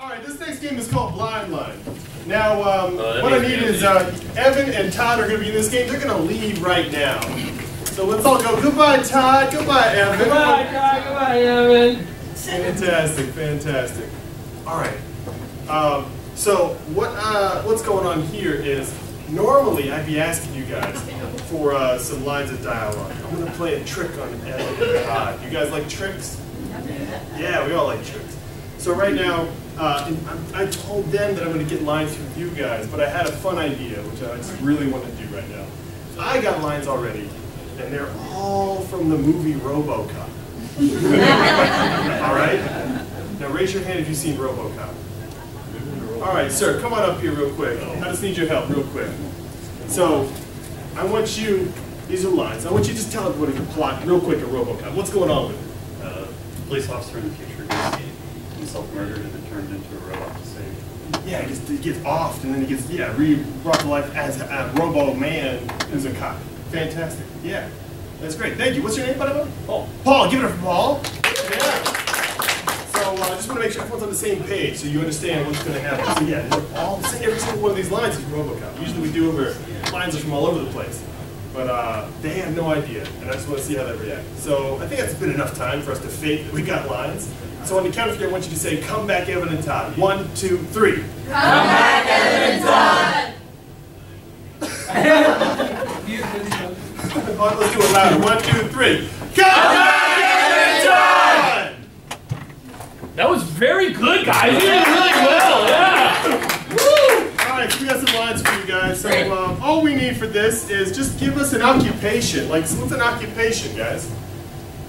All right, this next game is called Blind Line. Now, um, Oh, what I need is uh, Evan and Todd are going to be in this game. They're going to leave right now. So let's all go. Goodbye, Todd. Goodbye, Evan. Goodbye, Todd. Goodbye, Evan. Fantastic, fantastic. All right. Um, so what uh, what's going on here is normally I'd be asking you guys for uh, some lines of dialogue. I'm going to play a trick on Evan and Todd. You guys like tricks? Yeah, we all like tricks. So right now, uh, I, I told them that I'm going to get lines from you guys, but I had a fun idea, which I just really want to do right now. I got lines already, and they're all from the movie RoboCop. all right? Now raise your hand if you've seen RoboCop. All right, sir, come on up here real quick. I just need your help real quick. So, I want you, these are lines, I want you to just tell everybody the plot real quick of RoboCop. What's going on with it? Uh, police officer in the future gets himself murdered and then turned into a robot to save. Yeah, it gets, he gets offed and then it gets, yeah, re-brought to life as a Robo Man who's a cop. Fantastic. Yeah, that's great. Thank you. What's your name, by the way? Paul. Paul, give it up for Paul. Yeah. So uh, I just want to make sure everyone's on the same page so you understand what's going to happen. So yeah, all every single one of these lines is RoboCop. Usually we do where lines are from all over the place. But uh, they have no idea, and I just want to see how they react. So I think that's been enough time for us to fake that we got lines. So on the count of three, I want you to say, come back, Evan and Todd. One, two, three. Come back, Evan and Todd! Oh, let's do it louder. One, two, three. Come back, Evan and Todd! That was very good, guys. You did really well. Yeah. Woo! All right, we got some lines for you guys. So um, all we need for this is just give us an occupation. Like, so what's an occupation, guys?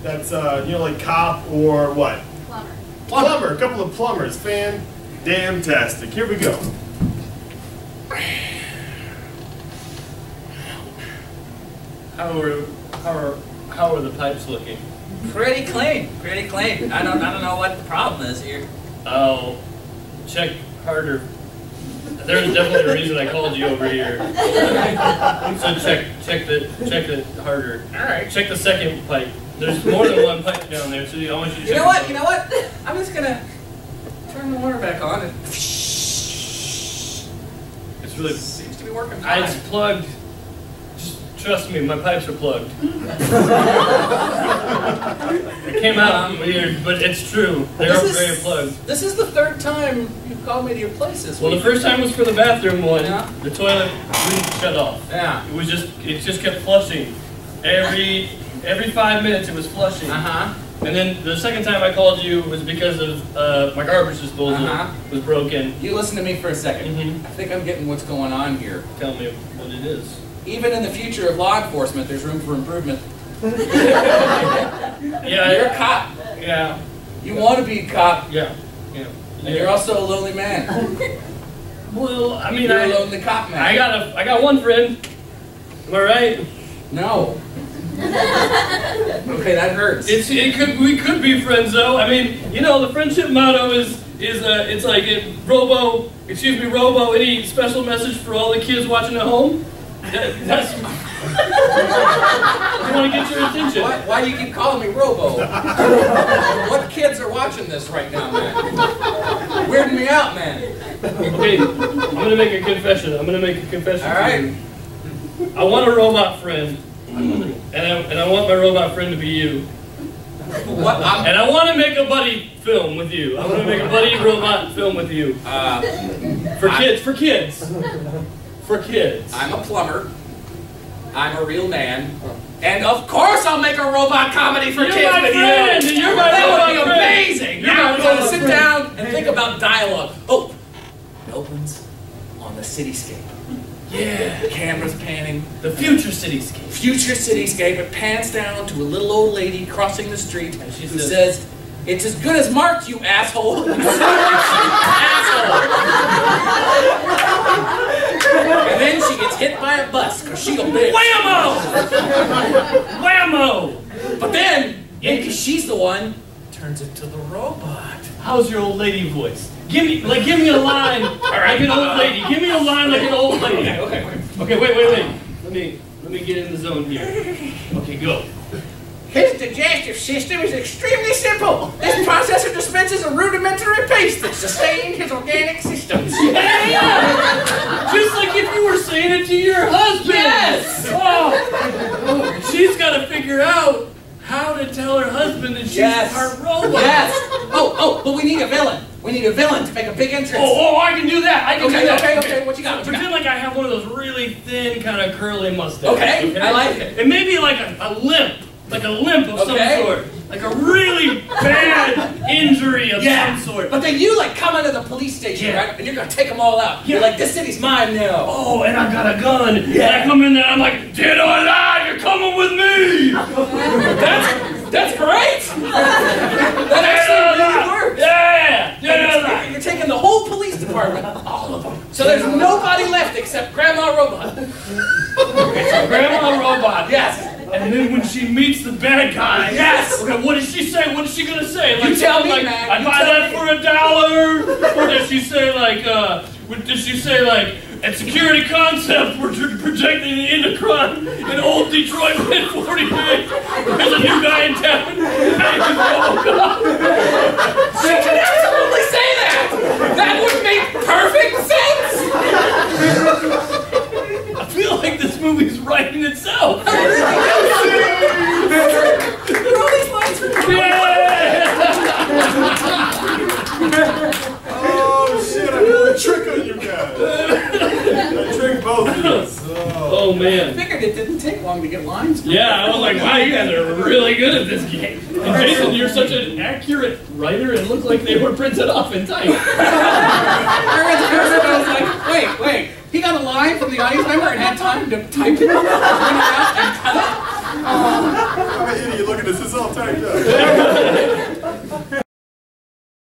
That's, uh, you know, like cop or what? Plumber. Plumber. A couple of plumbers. Fan damn tastic. Here we go. How are how are how are the pipes looking? Pretty clean, pretty clean. I don't, I don't know what the problem is here. I'll check harder. There's definitely a reason I called you over here. So check check the check it harder. All right. Check the second pipe. There's more than one pipe down there, so I want you to check. You know the what? second. You know what? I'm just gonna turn the water back on. and It's really. Seems to be working I, fine. it's plugged. Just trust me, my pipes are plugged. it came out weird, but it's true. They are This is- very plugged. This is the third time you've called me to your place this Well, the first time was for the bathroom one. Yeah. The toilet wouldn't shut off. Yeah. It was just it just kept flushing. Every every five minutes it was flushing. Uh huh. And then the second time I called you was because of uh, my garbage disposal Uh-huh. was broken. You listen to me for a 2nd Mhm. I think I'm getting what's going on here. Tell me what it is. Even in the future of law enforcement, there's room for improvement. Yeah. You're a cop. Yeah. You want to be a cop, Yeah. Yeah. and you're also a lonely man. Well, I mean, You're a I, lonely cop man. I got a I got one friend. Am I right? No. okay, that hurts. It's it could we could be friends though. I mean, you know, the friendship motto is is uh, it's like it, Robo, excuse me, Robo. Any special message for all the kids watching at home? That, that's. I want to get your attention. Why, why do you keep calling me Robo? what kids are watching this right now, man? Weirding me out, man. Okay, I'm gonna make a confession. I'm gonna make a confession. All right. I want a robot friend, and I and I want my robot friend to be you. What? And I want to make a buddy film with you. I want to make a buddy robot film with you uh, for kids. For kids. For kids. I'm a plumber. I'm a real man. And of course I'll make a robot comedy for You're kids my with friend! you. You're my that would be friend! amazing. You're now we're going to sit friend. down and think about dialogue. Oh, it opens on the cityscape. Yeah. Cameras panning. The future cityscape. future cityscape. It pans down to a little old lady crossing the street And she who says- says, "It's as good as marked, you asshole." asshole. and then she gets hit by a bus because she a bitch. Whammo! Whammo! But then, because she's the one, turns into the robot. How's your old lady voice? Give me, like, give me a line like an old lady. Give me a line like an old lady. Okay, okay. Okay, wait, wait, wait. Let me, let me get in the zone here. Okay, go. His digestive system is extremely simple. This processor dispenses a rudimentary paste that sustains his organic systems. Just like if you were saying it to your husband. Yes! Oh, she's got to figure out how to tell her husband that she's Yes. part robot. Yes. Oh, oh, but we need a villain. We need a villain to make a big entrance. Oh, oh, I can do that. I can Okay, do that. okay, okay, what you got, what you Pretend like I have one of those really thin, kind of curly mustaches. Okay, I like it. And maybe like a, a limp, like a limp of Okay. some sort, like a really bad of Yeah, some sort. but then you like come into the police station, Yeah. right? And you're gonna take them all out. You're like, this city's mine now. Oh, and I got a gun. Yeah. And Yeah. I come in there, I'm like, dead or alive, you're coming with me. That's that's great. that Dead or actually really alive. works. Yeah, dead or You're, alive. you're taking the whole police department, all of them. So there's nobody left except Grandma Robot. Grandma robot. Yes. And then when she meets the bad guy, Yes. Okay, what does she say? What is she gonna say? You tell me, like, man. I buy that me. for a dollar. or does she say like, uh, what does she say like, at Security Concept, we're projecting the Indocron in old Detroit Mid 40 There's a new guy in town. Hey, he's Robocop. She can absolutely say that. That would make perfect sense. I feel like this movie's writing itself. all these lines are Yeah. Oh shit! I pulled a trick on you guys. I tricked both of you. So. Oh man. figured it didn't take long to get lines. Yeah, I was like, wow, you guys are really good at this game. And Jason, you're such an accurate writer. It looked like they were printed off in type. I read the first one, I was like, wait, wait. He got a line from the audience member time to type it, around and cut it. I'm an idiot. Look at this. It's all typed up.